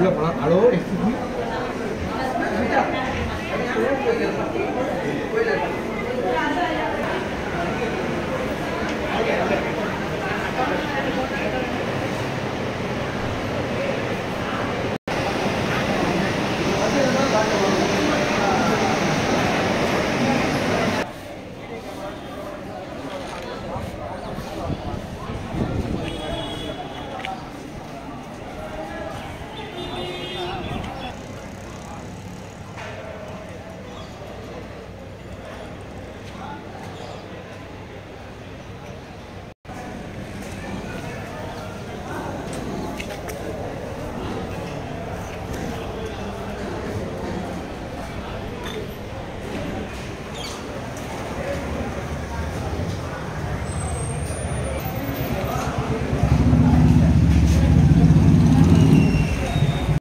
hello